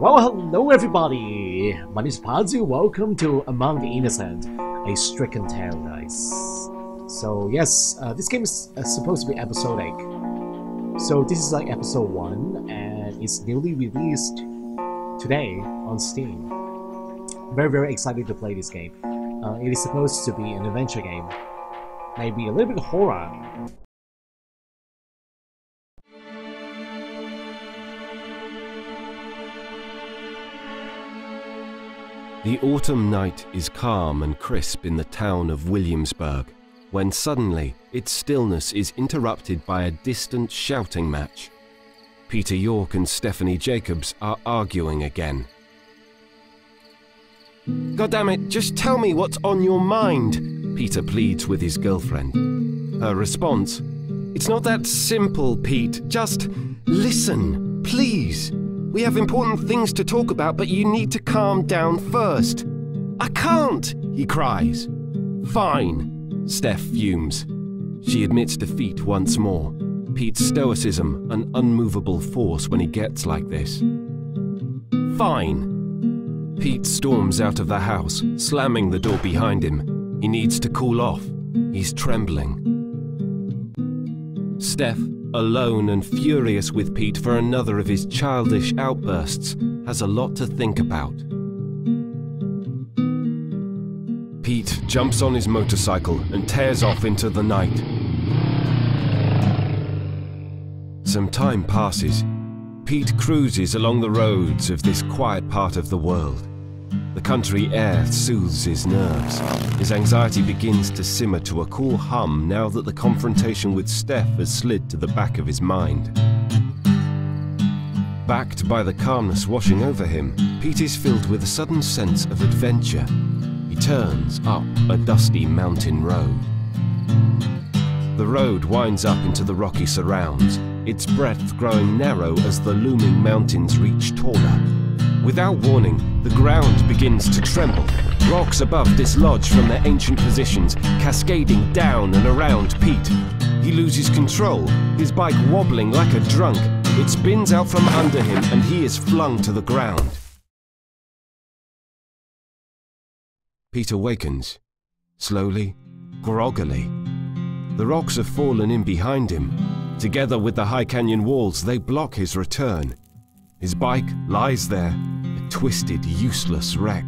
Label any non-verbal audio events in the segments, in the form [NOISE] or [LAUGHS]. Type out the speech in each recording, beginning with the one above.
Well, hello everybody! My name is Pazu, welcome to Among the Innocent, a stricken guys. So yes, uh, this game is uh, supposed to be episodic. So this is like episode 1, and it's newly released today on Steam. Very, very excited to play this game. Uh, it is supposed to be an adventure game. Maybe a little bit horror, The autumn night is calm and crisp in the town of Williamsburg, when suddenly its stillness is interrupted by a distant shouting match. Peter York and Stephanie Jacobs are arguing again. God damn it, just tell me what's on your mind, Peter pleads with his girlfriend. Her response, It's not that simple, Pete. Just listen, please. We have important things to talk about, but you need to calm down first. I can't, he cries. Fine, Steph fumes. She admits defeat once more. Pete's stoicism, an unmovable force when he gets like this. Fine. Pete storms out of the house, slamming the door behind him. He needs to cool off. He's trembling. Steph alone and furious with Pete for another of his childish outbursts, has a lot to think about. Pete jumps on his motorcycle and tears off into the night. Some time passes. Pete cruises along the roads of this quiet part of the world. The country air soothes his nerves. His anxiety begins to simmer to a cool hum now that the confrontation with Steph has slid to the back of his mind. Backed by the calmness washing over him, Pete is filled with a sudden sense of adventure. He turns up a dusty mountain road. The road winds up into the rocky surrounds, its breadth growing narrow as the looming mountains reach taller. Without warning, the ground begins to tremble. Rocks above dislodge from their ancient positions, cascading down and around Pete. He loses control, his bike wobbling like a drunk. It spins out from under him and he is flung to the ground. Pete awakens, slowly, groggily. The rocks have fallen in behind him. Together with the high canyon walls, they block his return. His bike lies there, a twisted, useless wreck.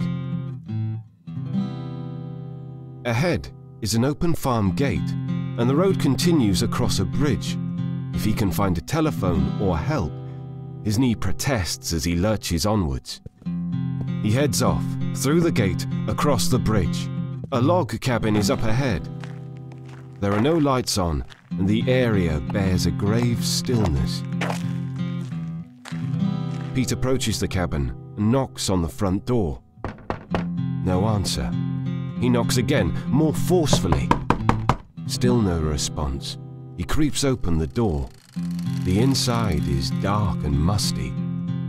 Ahead is an open farm gate, and the road continues across a bridge. If he can find a telephone or help, his knee protests as he lurches onwards. He heads off, through the gate, across the bridge. A log cabin is up ahead. There are no lights on, and the area bears a grave stillness. Pete approaches the cabin and knocks on the front door. No answer. He knocks again, more forcefully. Still no response. He creeps open the door. The inside is dark and musty.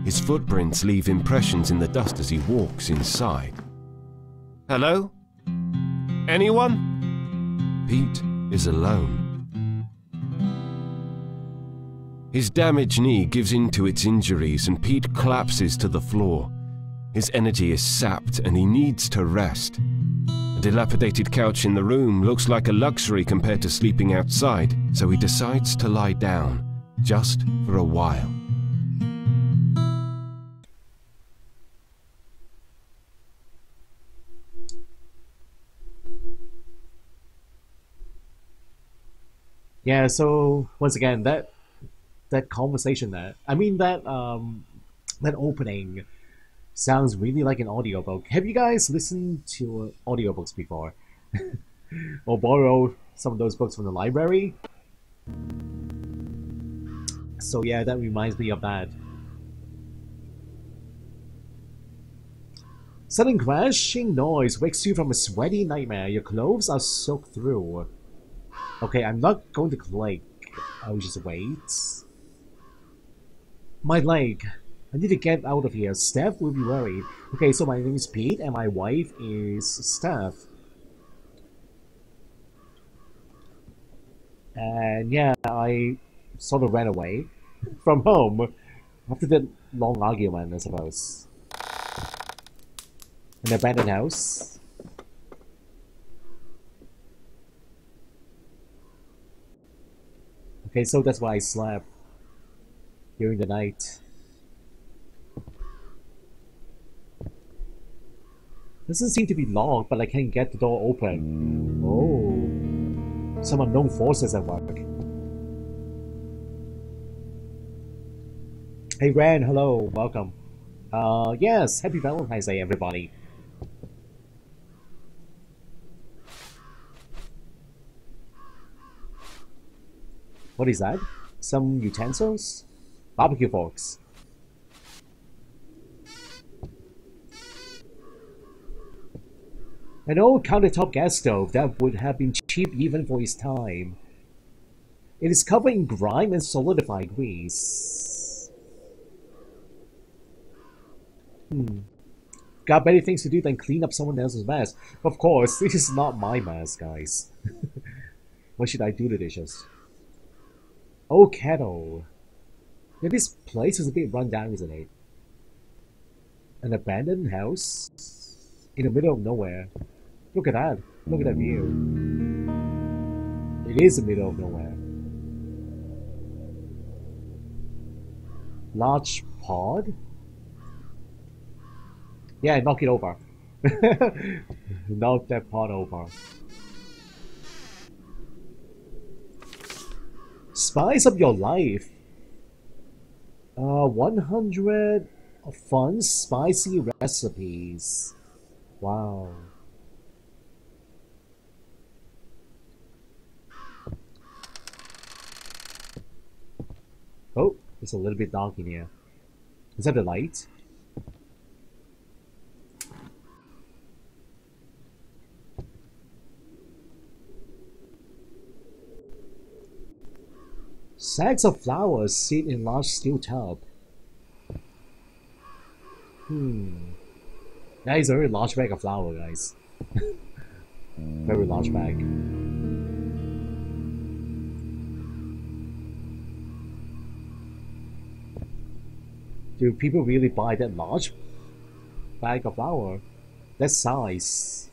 His footprints leave impressions in the dust as he walks inside. Hello? Anyone? Pete is alone. His damaged knee gives in to its injuries and Pete collapses to the floor. His energy is sapped and he needs to rest. A dilapidated couch in the room looks like a luxury compared to sleeping outside, so he decides to lie down, just for a while. Yeah, so once again, that that conversation there, I mean that um that opening sounds really like an audiobook. Have you guys listened to audiobooks before? [LAUGHS] or borrow some of those books from the library? So yeah, that reminds me of that. Sudden crashing noise wakes you from a sweaty nightmare. Your clothes are soaked through. Okay, I'm not going to click. I'll just wait. My leg. I need to get out of here. Steph will be worried. Okay, so my name is Pete and my wife is Steph. And yeah, I sort of ran away from home after that long argument, I suppose. An abandoned house. Okay, so that's why I slept during the night. Doesn't seem to be locked, but I can get the door open. Oh. Some unknown forces at work. Hey Ren, hello, welcome. Uh, yes, happy Valentine's Day, everybody. What is that? Some utensils? Barbecue forks. An old countertop gas stove that would have been cheap even for its time. It is covered in grime and solidified grease. Hmm. Got better things to do than clean up someone else's mess. Of course, this is not my mess, guys. [LAUGHS] what should I do to dishes? Oh, kettle. Yeah, this place is a bit run down, isn't it? An abandoned house in the middle of nowhere. Look at that. Look at that view. It is the middle of nowhere. Large pod? Yeah, knock it over. [LAUGHS] knock that pod over. Spice up your life. Uh, 100 fun spicy recipes. Wow. Oh, it's a little bit dark in here. Is that the light? Sacks of flour sit in large steel tub. Hmm. That is a very large bag of flour, guys. [LAUGHS] very large bag. Do people really buy that large bag of flour? That size.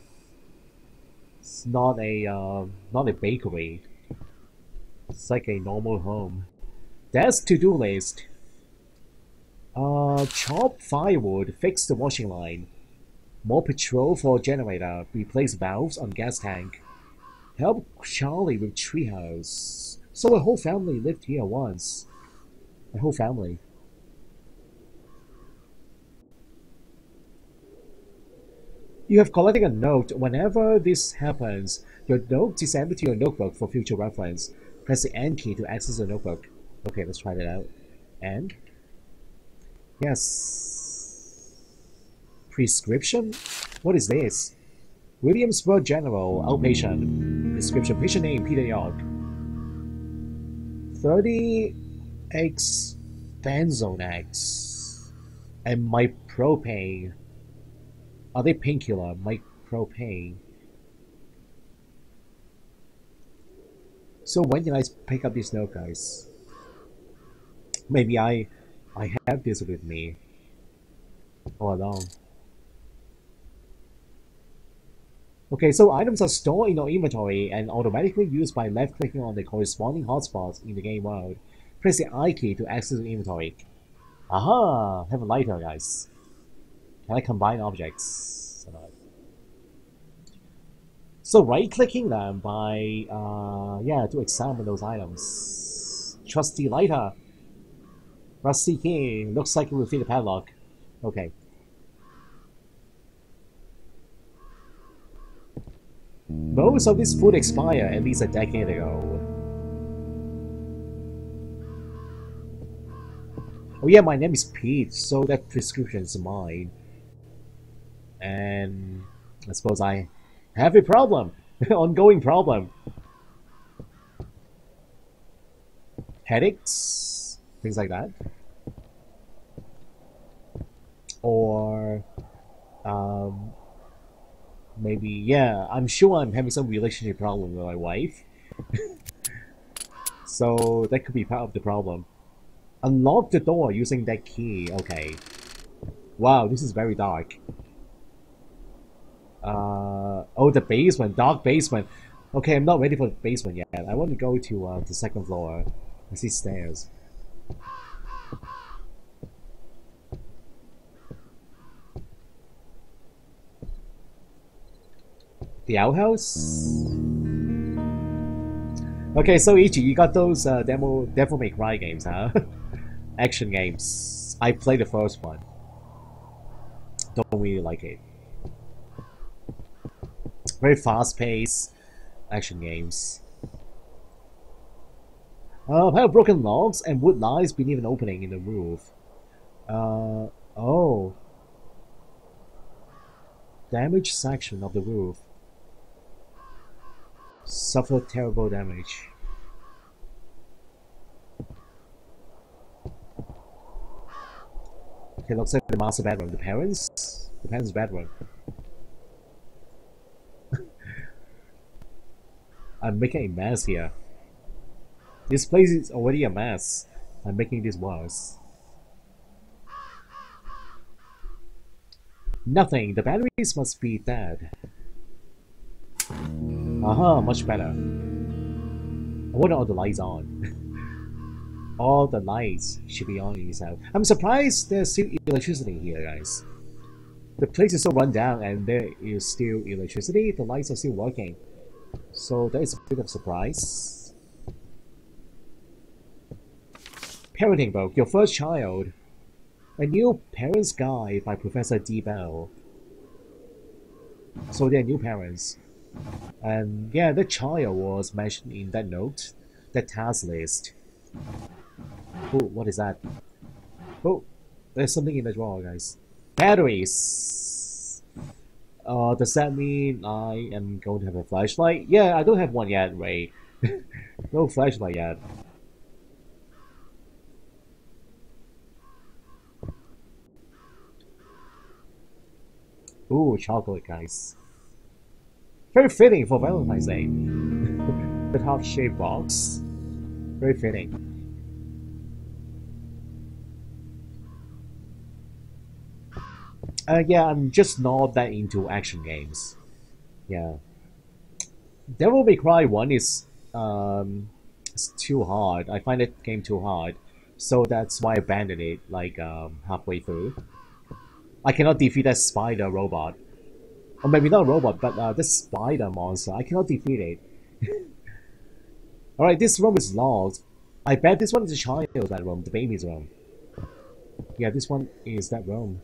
It's not a uh, not a bakery. It's like a normal home. That's to-do list. Uh, chop firewood, fix the washing line. More petrol for generator, replace valves on gas tank. Help Charlie with treehouse. So a whole family lived here once. A whole family. You have collected a note. Whenever this happens, your note is added to your notebook for future reference. Press the N key to access the notebook. Okay, let's try that out. And? Yes. Prescription? What is this? Williamsburg General, outpatient. Prescription, patient name, Peter York. 30 X Benzonax. And my propane. Are they painkiller? My propane. So when did I pick up this note, guys? Maybe I, I have this with me all along. Okay, so items are stored in your inventory and automatically used by left-clicking on the corresponding hotspots in the game world. Press the I key to access the inventory. Aha! Have a lighter, guys. Can I combine objects? So right-clicking them by, uh, yeah, to examine those items. Trusty lighter. Rusty key. Looks like it will fit a padlock. Okay. Most of this food expired at least a decade ago. Oh yeah, my name is Pete, so that prescription is mine. And I suppose I have a problem. [LAUGHS] Ongoing problem. Headaches? Things like that. Or um, maybe, yeah, I'm sure I'm having some relationship problem with my wife. [LAUGHS] so that could be part of the problem. Unlock the door using that key. Okay. Wow, this is very dark. Uh, oh, the basement. Dark basement. Okay, I'm not ready for the basement yet. I want to go to uh, the second floor. I see stairs. The outhouse? Okay, so Ichi, you got those uh, demo Devil May Cry games, huh? [LAUGHS] Action games. I played the first one. Don't really like it. Very fast-paced action games. Uh, pile of broken logs and wood lies beneath an opening in the roof. Uh, oh. Damaged section of the roof. Suffered terrible damage. Okay, looks like the master bedroom. The parents? The parents' bedroom. [LAUGHS] I'm making a mess here. This place is already a mess. I'm making this worse. Nothing. The batteries must be dead. Aha, much better. I want all the lights on. [LAUGHS] all the lights should be on inside. I'm surprised there's still electricity here, guys. The place is so run down and there is still electricity. The lights are still working. So that is a bit of surprise. Parenting book, your first child. A new parents guide by Professor D. Bell. So they're new parents. And yeah, the child was mentioned in that note, that task list. Oh, what is that? Oh, there's something in the drawer, guys. Batteries! Uh, does that mean I am going to have a flashlight? Yeah, I don't have one yet, Ray. [LAUGHS] no flashlight yet. Ooh, chocolate, guys. Very fitting for Valentine's Day. [LAUGHS] the top-shaped box. Very fitting. Uh, yeah, I'm just not that into action games. Yeah. Devil May Cry 1 is um, it's too hard. I find that game too hard. So that's why I abandoned it like um, halfway through. I cannot defeat that spider robot. Or maybe not robot, but uh, the spider monster. I cannot defeat it. [LAUGHS] Alright, this room is locked. I bet this one is a child, that room, the baby's room. Yeah, this one is that room.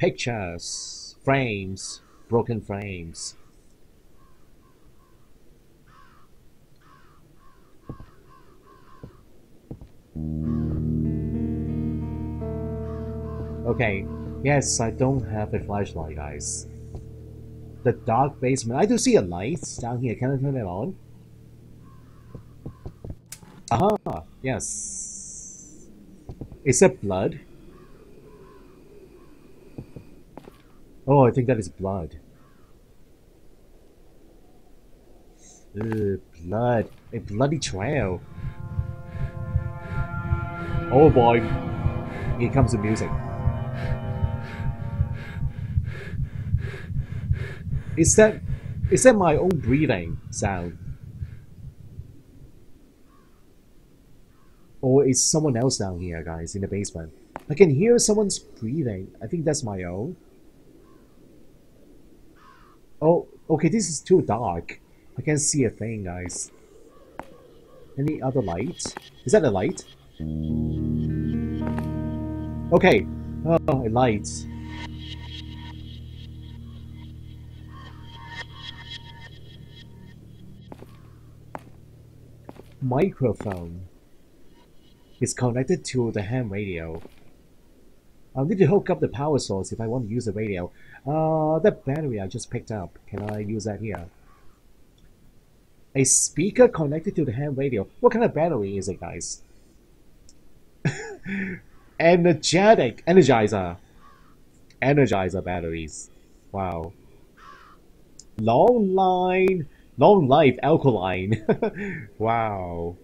pictures, frames, broken frames. Okay, yes, I don't have a flashlight, guys. The dark basement. I do see a light down here. Can I turn it on? Aha, yes. Is that blood? Oh, I think that is blood. Ugh, blood. A bloody trail. Oh boy. Here comes the music. Is that is that my own breathing sound? Or is someone else down here, guys, in the basement? I can hear someone's breathing. I think that's my own. Oh, okay, this is too dark. I can't see a thing, guys. Any other light? Is that a light? Okay. Oh, a light. Microphone is connected to the ham radio. I'll need to hook up the power source if I want to use the radio. Uh, the battery I just picked up. Can I use that here? A speaker connected to the ham radio. What kind of battery is it, guys? Energetic. Energizer. Energizer batteries. Wow. Long line, long life alkaline. [LAUGHS] wow.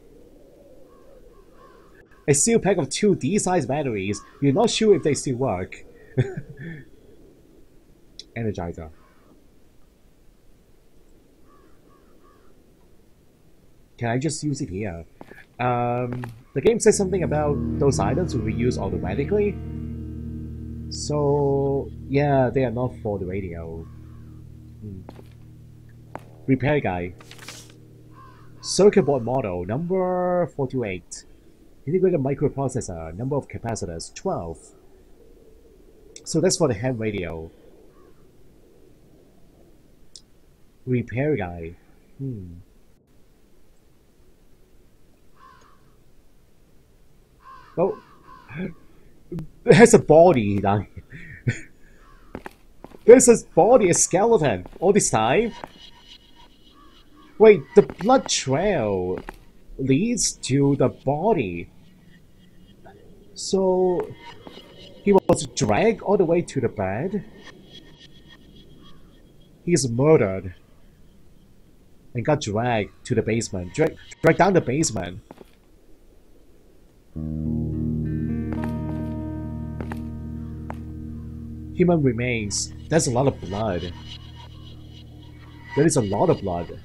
A steel pack of two D-size batteries. You're not sure if they still work. [LAUGHS] Energizer. Can I just use it here? Um, the game says something about those items will be used automatically. So, yeah, they are not for the radio. Hmm. Repair guy. Circuit board model, number 48. Integrated microprocessor, number of capacitors, 12. So that's for the ham radio. Repair guy. Hmm. Oh, has a body. There's a body, a skeleton, all this time. Wait, the blood trail leads to the body. So, he was dragged all the way to the bed. He's murdered and got dragged to the basement, dragged drag down the basement. Human remains. That's a lot of blood. That is a lot of blood.